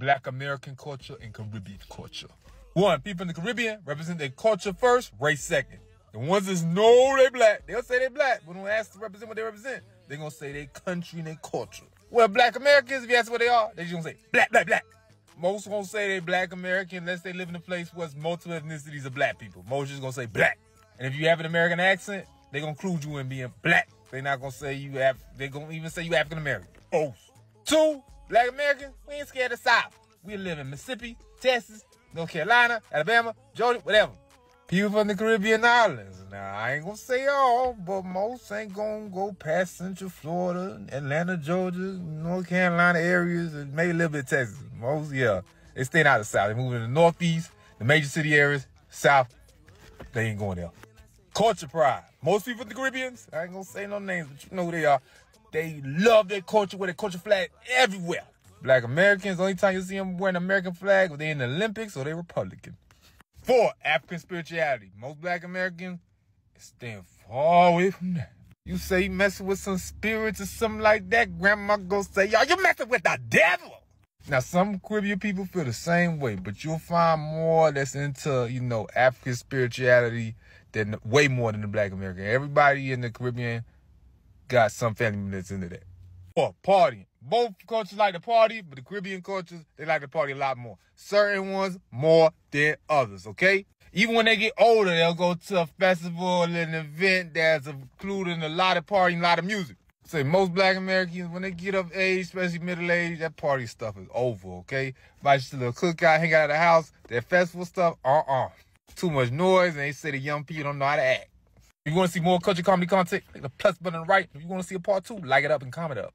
Black American culture and Caribbean culture. One, people in the Caribbean represent their culture first, race second. The ones that know they black, they'll say they black, but when asked to represent what they represent, they're gonna say their country and their culture. Well, black Americans, if you ask what they are, they just gonna say black, black, black. Most won't say they black American unless they live in a place where multiple ethnicities of black people. Most just gonna say black. And if you have an American accent, they gonna include you in being black. They not gonna say you have. They gonna even say you African American. Oh. Two, black Americans, we ain't scared of South. We live in Mississippi, Texas, North Carolina, Alabama, Georgia, whatever. People from the Caribbean islands. Now, I ain't gonna say all, but most ain't gonna go past Central Florida, Atlanta, Georgia, North Carolina areas, and maybe a little bit Texas. Most, yeah. They staying out of the South. They moving to the Northeast, the major city areas, South. They ain't going there. Culture pride. Most people in the Caribbeans, I ain't gonna say no names, but you know who they are. They love their culture with their culture flag everywhere. Black Americans, only time you see them wearing an American flag, they in the Olympics or they Republican. Four, African spirituality. Most black Americans stand far away from that. You say you messing with some spirits or something like that, grandma go say, y'all, you messing with the devil. Now, some Caribbean people feel the same way, but you'll find more that's into, you know, African spirituality than way more than the black American. Everybody in the Caribbean got some family that's into that. Or partying. Both cultures like to party, but the Caribbean cultures, they like to party a lot more. Certain ones more than others, okay? Even when they get older, they'll go to a festival or an event that's including a lot of partying, a lot of music. Say most black Americans, when they get of age, especially middle age, that party stuff is over, okay? Invite you to a cookout, hang out at the house, that festival stuff, uh-uh. Too much noise, and they say the young people don't know how to act. If you want to see more culture comedy content, click the plus button right. If you want to see a part two, like it up and comment up.